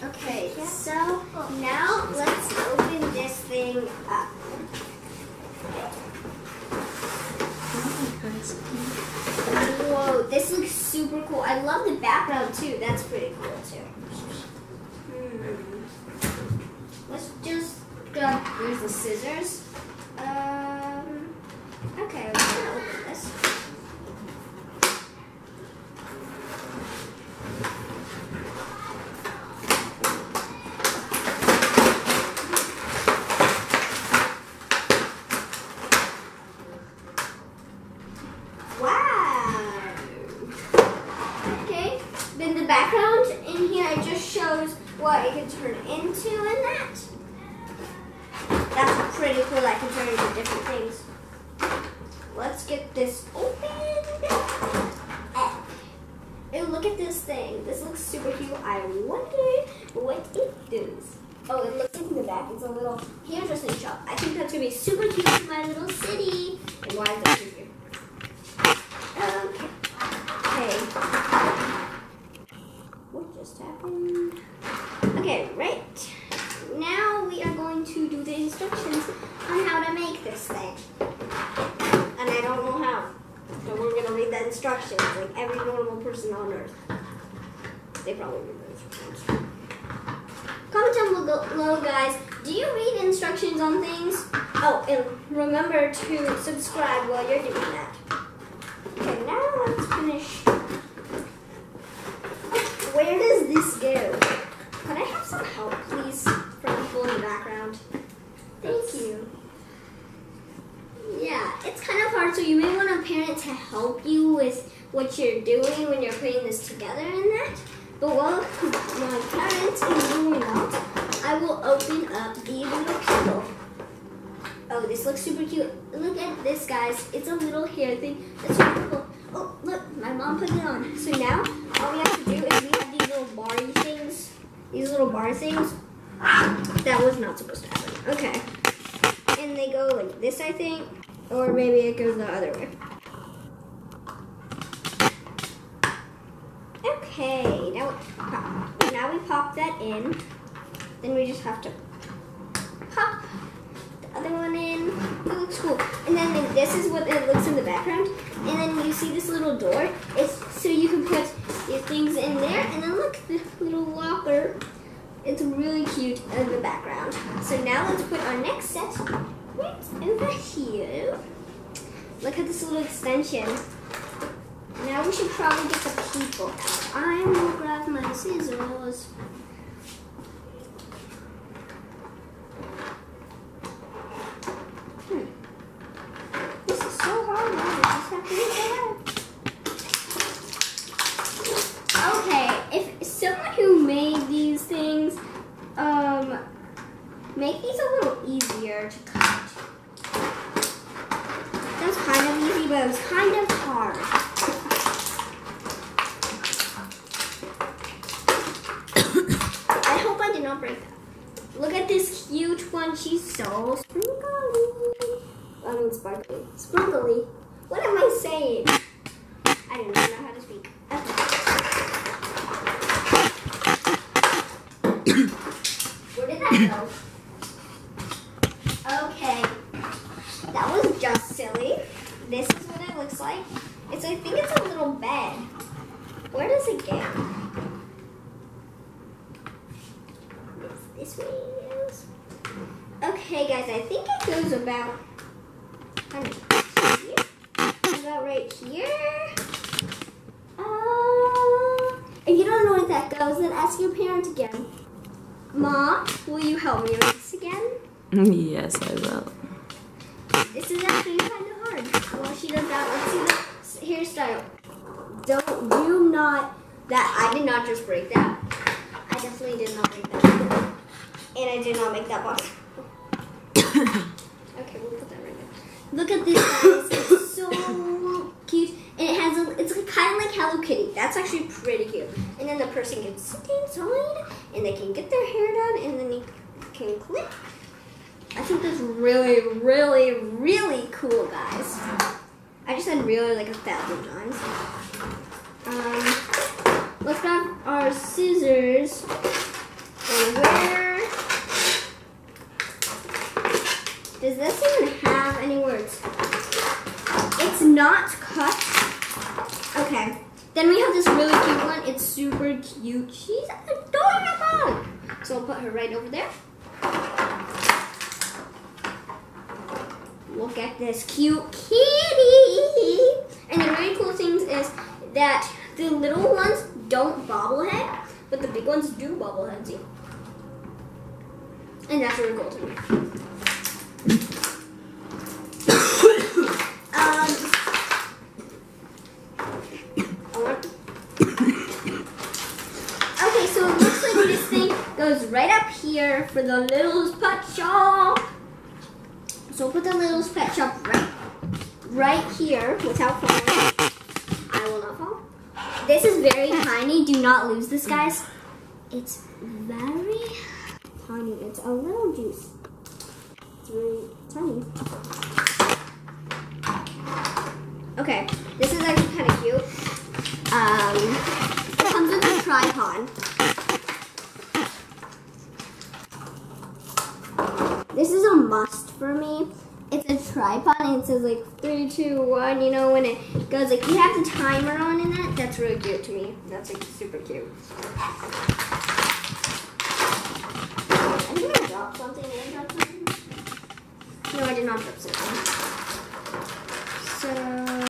Okay, so now let's open this thing up. Whoa, this looks super cool. I love the background too. That's pretty cool too. Hmm. Let's just grab, there's the scissors. Um, okay, we're gonna open this. Wow. Okay. Then the background in here it just shows what it can turn into and that. That's pretty cool. I can turn into different things. Let's get this open. And look at this thing. This looks super cute. I wonder what it does. Oh, it looks like in the back. It's a little hairdressing shop. I think that's gonna be super cute for my little city. And why is that so cute? Um, okay. Okay. Okay, right. Now we are going to do the instructions on how to make this thing. And I don't know how. So we're gonna read the instructions like every normal person on earth. They probably read the instructions. Comment down below, guys. Do you read instructions on things? Oh, and remember to subscribe while you're doing that. Okay, now let's finish. Where does this go? Could I have some help, please, from people in the background? Thank you. Yeah, it's so you may want a parent to help you with what you're doing when you're putting this together and that. But while my parent is doing that, I will open up the little people. Oh, this looks super cute. Look at this, guys. It's a little hair thing. That's super cool. Oh, look, my mom put it on. So now, all we have to do is we have these little bar things. These little bar things. That was not supposed to happen. Okay. And they go like this, I think. Or maybe it goes the other way. Okay, now, pop. now we pop that in. Then we just have to pop the other one in. It looks cool. And then this is what it looks in the background. And then you see this little door. It's so you can put your things in there. And then look, at the little locker. It's really cute in the background. So now let's put our next set right over here. Look at this little extension. Now we should probably get the people out. I will grab my scissors. Hmm. Someone who made these things, um, make these a little easier to cut. That's kind of easy, but it was kind of hard. I hope I did not break that. Look at this huge one. She's so sprinkly. I mean sparkly. Sprinkly. What am I saying? I don't even know how to speak. Okay. Where did that go? Okay. That was just silly. This is what it looks like. It's I think it's a little bed. Where does it go? It's this way. Yes. Okay, guys, I think it goes about of here. About right here. Uh, if you don't know where that goes, then ask your parent again. Mom, will you help me with this again? Yes, I will. This is actually kind of hard. While she does that, let's see the hairstyle. Don't, do not, that, I did not just break that. I definitely did not break that. And I did not make that box. okay, we'll put that right there. Look at this, guys. It's so cute. And it has a, it's kind of like Hello Kitty. That's actually pretty cute. And then the person can sit inside and they can get their hair done and then you can clip. I think that's really, really, really cool, guys. I just said really like a thousand times. Um, let's grab our scissors where does this even have any words? It's not cut. Okay. Then we have this really cute one. It's super cute. She's adorable. So I'll put her right over there. Look at this cute kitty. And the really cool thing is that the little ones don't bobblehead, but the big ones do bobblehead. See? And that's really cool to me. um, Okay, so it looks like this thing goes right up here for the Littlest Pet Shop. So we'll put the Littlest Pet Shop right, right here without falling. I will not fall. This is very tiny. Do not lose this, guys. It's very tiny. It's a little juice. It's really tiny. Okay, this is actually kind of cute. Um, it comes with a tripod. This is a must for me. It's a tripod and it says like three, two, one. You know when it goes like you have the timer on. That's really cute to me. That's like super cute. I think I dropped something. Did I drop something? No, I did not drop something. So